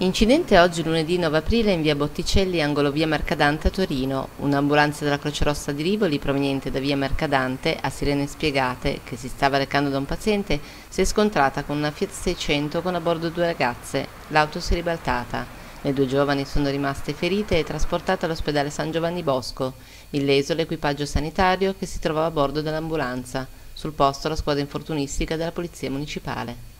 Incidente oggi lunedì 9 aprile in via Botticelli, angolo via Mercadante a Torino. Un'ambulanza della Croce Rossa di Rivoli proveniente da via Mercadante, a sirene spiegate, che si stava recando da un paziente, si è scontrata con una Fiat 600 con a bordo due ragazze. L'auto si è ribaltata. Le due giovani sono rimaste ferite e trasportate all'ospedale San Giovanni Bosco. Illeso l'equipaggio sanitario che si trovava a bordo dell'ambulanza. Sul posto la squadra infortunistica della Polizia Municipale.